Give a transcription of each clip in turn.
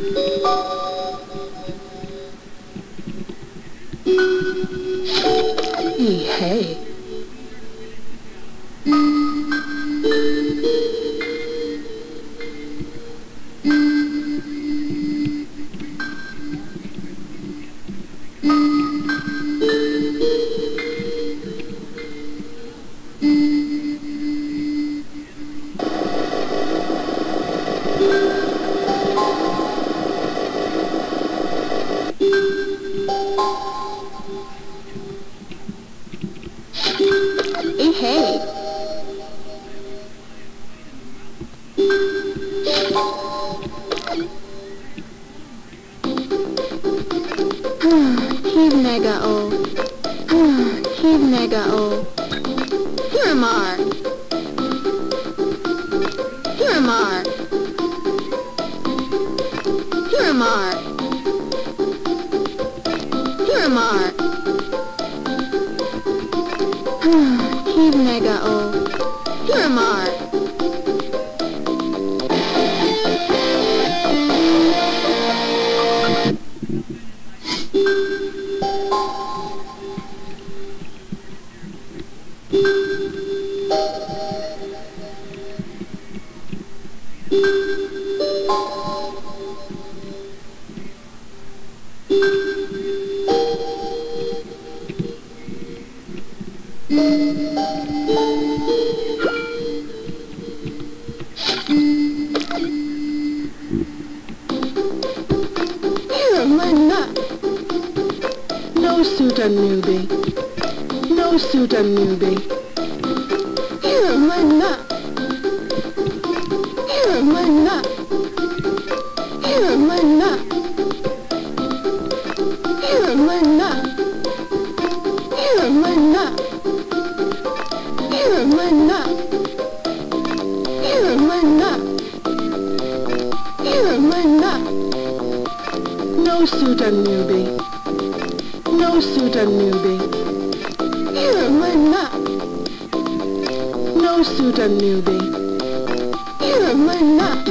Hey, hey. Eh, hey. He's mega old. He's mega old. Here am I. Here am I. Here am I. Here am I. No suit a newbie. No suit a newbie. Here am I not. Here am I not. No suit a newbie. Here, my map. No suit a newbie. Here, my map.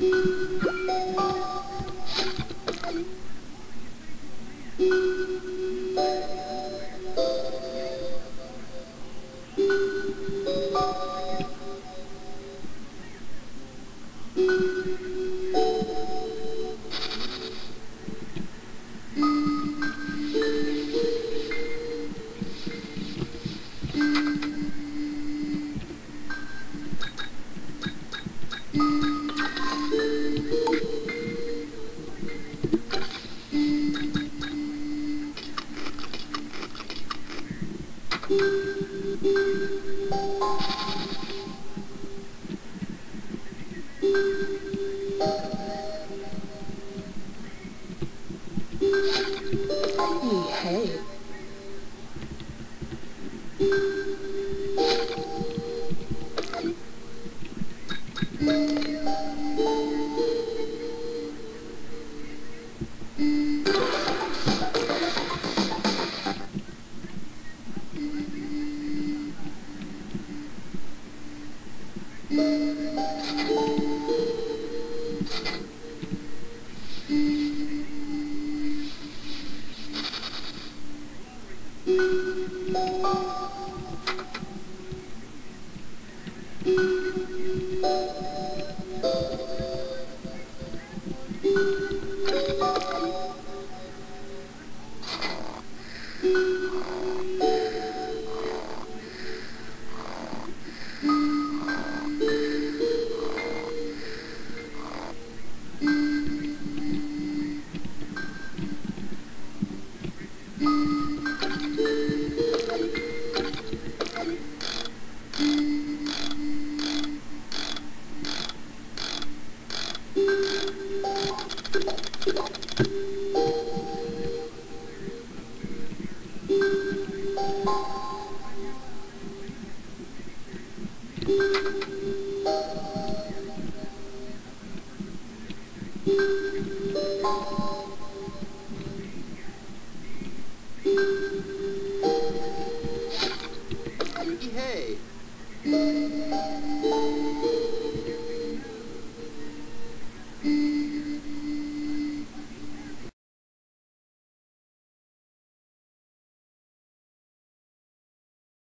Thank you. Hey.